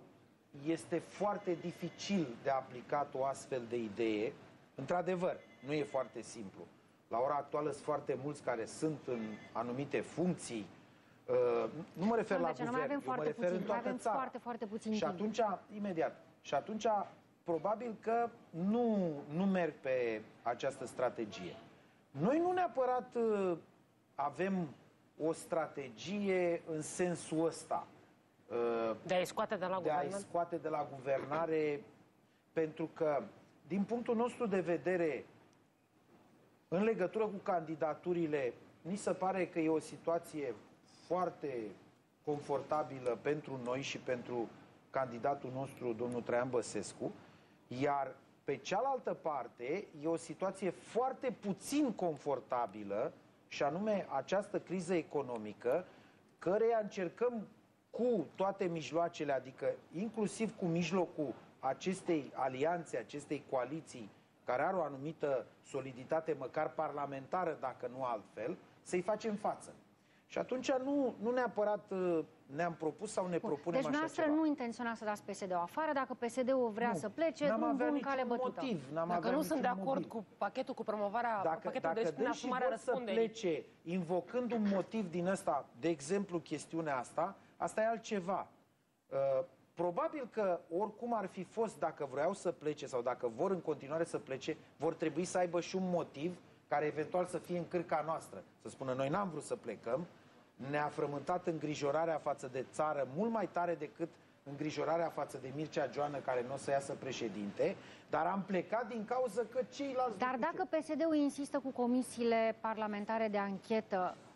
este foarte dificil de aplicat o astfel de idee. Într-adevăr, nu e foarte simplu. La ora actuală sunt foarte mulți care sunt în anumite funcții. Uh, Nu mă refer Domnule la Berceanu, mai guvern, avem eu mă foarte refer puțin, în mai toată avem țara. foarte, foarte puțin Și timp. atunci, imediat, și atunci probabil că nu, nu merg pe această strategie. Noi nu neapărat uh, avem o strategie în sensul ăsta. Uh, De a-i scoate de la de a-i guvernare? scoate de la guvernare, pentru că, din punctul nostru de vedere, în legătură cu candidaturile, mi se pare că e o situație foarte confortabilă pentru noi și pentru candidatul nostru, domnul Traian Băsescu, iar pe cealaltă parte e o situație foarte puțin confortabilă și anume această criză economică, căreia încercăm cu toate mijloacele, adică inclusiv cu mijlocul acestei alianțe, acestei coaliții, care are o anumită soliditate, măcar parlamentară, dacă nu altfel, să-i facem față. Și atunci nu, nu neapărat uh, ne-am propus sau ne propunem Deci așa noastră ceva. nu intenționați să dați PSD-ul afară, dacă PSD-ul vrea Nu. să plece, N-am un avea bun niciun cale bătută. motiv, n-am Dacă avea nu sunt de niciun acord motiv. cu pachetul, cu promovarea, Dacă, pachetul dacă de prin dânsii asumarea vor să răspunderii. plece invocând un motiv din ăsta, de exemplu chestiunea asta, asta e altceva. Uh, probabil că oricum ar fi fost, dacă vreau să plece sau dacă vor în continuare să plece, vor trebui să aibă și un motiv care eventual să fie în cârca noastră. Să spună, noi n-am vrut să plecăm, ne-a frământat îngrijorarea față de țară mult mai tare decât îngrijorarea față de Mircea Joană, care nu o să iasă președinte, dar am plecat din cauza că ceilalți... Dar nu dacă PSD-ul insistă cu comisiile parlamentare de anchetă, uh,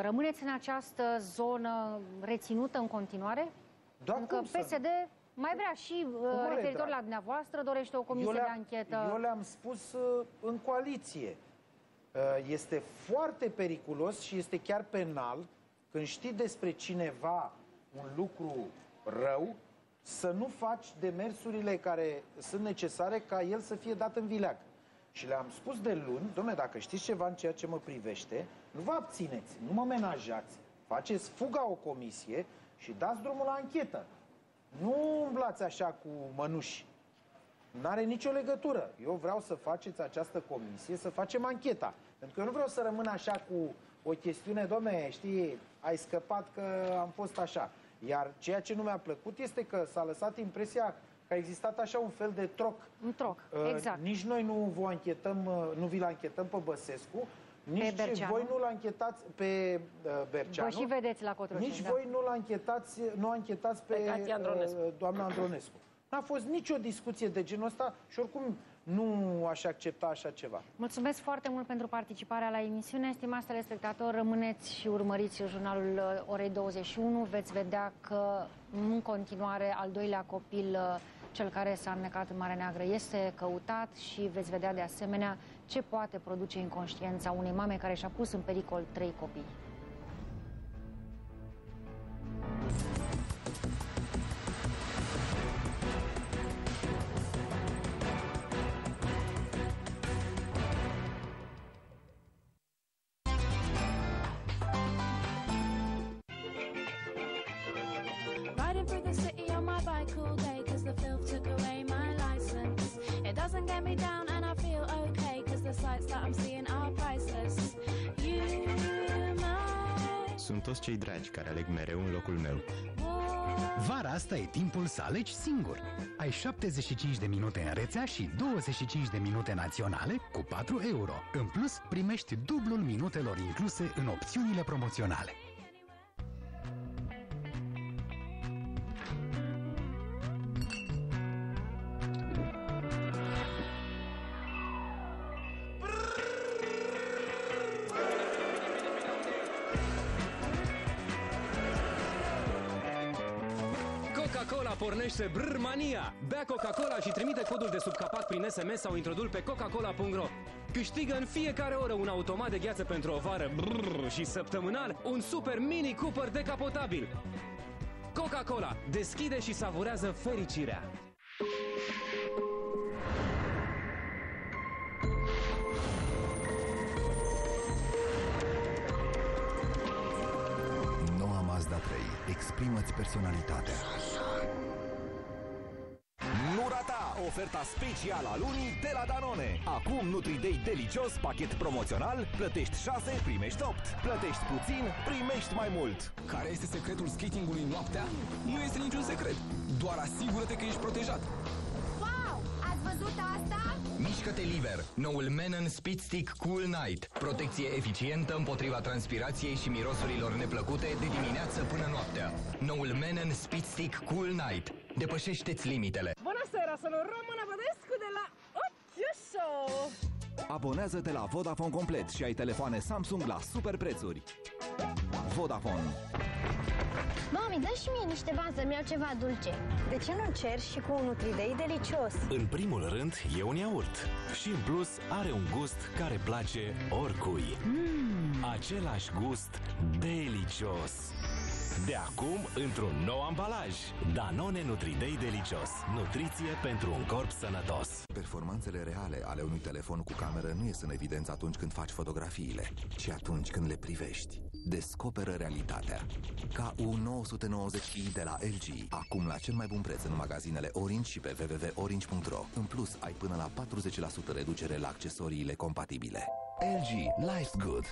rămâneți în această zonă reținută în continuare? Da, Pentru că cum să nu? PSD mai vrea și uh, Cu mare referitor drag. la dumneavoastră, dorește o comisie Eu de le-am- anchetă. Eu le-am spus uh, în coaliție. Uh, Este foarte periculos și este chiar penal când știi despre cineva un lucru rău, să nu faci demersurile care sunt necesare ca el să fie dat în vileag. Și le-am spus de luni, domne, dacă știți ceva în ceea ce mă privește, nu vă abțineți, nu mă menajați, faceți fuga o comisie și dați drumul la anchetă. Nu umblați așa cu mănuși. N-are nicio legătură. Eu vreau să faceți această comisie, să facem ancheta. Pentru că eu nu vreau să rămân așa cu o chestiune, domne, știi, ai scăpat că am fost așa. Iar ceea ce nu mi-a plăcut este că s-a lăsat impresia că a existat așa un fel de troc. Un troc, Uh, exact. Nici noi nu vă anchetăm, uh, nu vi-l anchetăm pe Băsescu, nici Berceanu. voi nu-l anchetați pe uh, Berceanu. Vă și vedeți la Cotroceni, Nici da. voi nu-l anchetați, nu anchetați pe, Pe Katia Andronescu. uh, doamna Andronescu. N-a fost nicio discuție de genul ăsta și oricum nu aș accepta așa ceva. Mulțumesc foarte mult pentru participarea la emisiune. Stimați telespectatori, rămâneți și urmăriți jurnalul uh, orei 21. Veți vedea că în continuare al doilea copil, uh, cel care s-a înnecat în Marea Neagră, este căutat și veți vedea de asemenea ce poate produce inconștiența unei mame care și-a pus în pericol trei copii. Cei dragi care aleg mereu în locul meu. walk Vara asta e timpul să alegi singur. Ai 75 de minute în rețea și 25 de minute naționale cu 4 euro. În plus, primești dublul minutelor incluse în opțiunile promoționale. Coca-Cola pornește brrmania! Bea Coca-Cola și trimite codul de sub capac prin SMS sau introdul pe coca-cola.ro Câștigă în fiecare oră un automat de gheață pentru o vară brrr, și săptămânal un super mini Cooper decapotabil. Coca-Cola. Deschide și savurează fericirea. Noua Mazda 3. Exprimă-ți personalitatea. Oferta specială a lunii de la Danone. Acum Nutri-Day delicios, pachet promoțional, plătești 6, primești 8. Plătești puțin, primești mai mult. Care este secretul skatingului noaptea? Nu este niciun secret. Doar asigură-te că ești protejat. Wow! Ați văzut asta? Mișcă-te liber! Noul Menon Speed Stick Cool Night. Protecție eficientă împotriva transpirației și mirosurilor neplăcute de dimineață până noaptea. Noul Menon Speed Stick Cool Night. Depășește-ți limitele. Buonasera, sono Romana Badescu de la Occhiuso. Abonează-te la Vodafone complet și ai telefoane Samsung la super prețuri. Vodafone. Mami, dă și mie niște bază, mi-au ceva dulce. De ce nu încerci și cu un Nutri-Day delicios? În primul rând, e un iaurt și în plus are un gust care place oricui. Mm. Același gust delicios. De acum, într-un nou ambalaj. Danone Nutri-Day Delicios. Nutriție pentru un corp sănătos. Performanțele reale ale unui telefon cu cameră nu ies în evidență atunci când faci fotografiile, ci atunci când le privești. Descoperă realitatea. KU990i de la LG. Acum la cel mai bun preț în magazinele Orange și pe www.orange.ro. În plus, ai până la 40% reducere la accesoriile compatibile. LG. Life's good.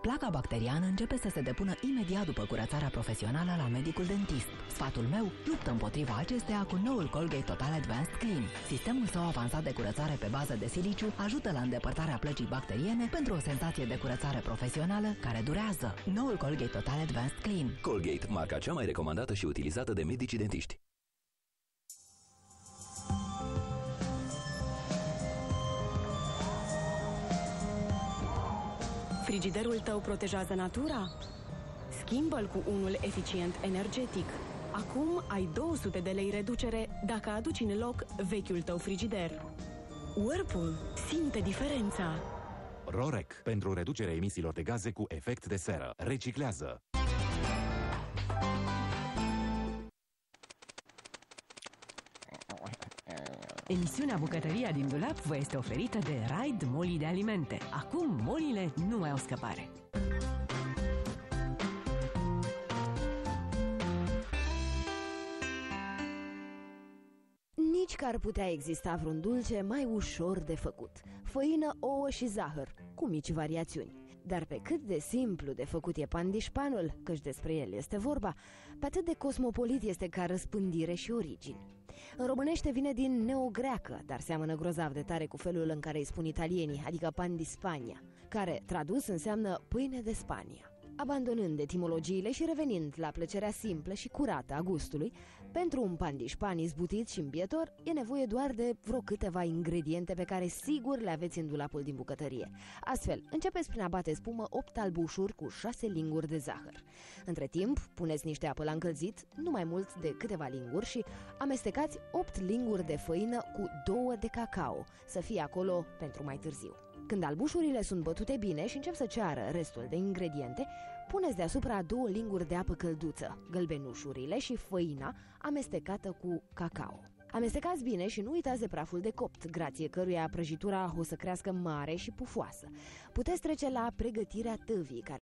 Placa bacteriană începe să se depună imediat după curățarea profesională la medicul dentist. Sfatul meu luptă împotriva acesteia cu noul Colgate Total Advanced Clean. Sistemul său avansat de curățare pe bază de siliciu ajută la îndepărtarea plăcii bacteriene pentru o senzație de curățare profesională care durează. Noul Colgate Total Advanced Clean. Colgate, marca cea mai recomandată și utilizată de medicii dentiști. Frigiderul tău protejează natura? Schimbă-l cu unul eficient energetic. Acum ai 200 de lei reducere dacă aduci în loc vechiul tău frigider. Whirlpool simte diferența. Rorec, pentru reducerea emisiilor de gaze cu efect de seră. Reciclează. Emisiunea Bucătăria din dulap vă este oferită de Raid Moli de Alimente. Acum molile nu mai au scăpare. Nici că ar putea exista vreun dulce mai ușor de făcut. Făină, ouă și zahăr, cu mici variațiuni. Dar pe cât de simplu de făcut e pandișpanul, căci despre el este vorba, pe atât de cosmopolit este ca răspândire și origini. În românește vine din neogreacă, dar seamănă grozav de tare cu felul în care îi spun italienii, adică pan di Spagna, care tradus înseamnă pâine de Spania. Abandonând etimologiile și revenind la plăcerea simplă și curată a gustului, pentru un pandișpan izbutit și îmbietor e nevoie doar de vreo câteva ingrediente pe care sigur le aveți în dulapul din bucătărie. Astfel, începeți prin a bate spumă 8 albușuri cu 6 linguri de zahăr. Între timp, puneți niște apă la încălzit, nu mai mult de câteva linguri și amestecați 8 linguri de făină cu 2 de cacao, să fie acolo pentru mai târziu. Când albușurile sunt bătute bine și încep să ceară restul de ingrediente, puneți deasupra două linguri de apă călduță, gălbenușurile și făina amestecată cu cacao. Amestecați bine și nu uitați de praful de copt, grație căruia prăjitura o să crească mare și pufoasă. Puteți trece la pregătirea tăvii, care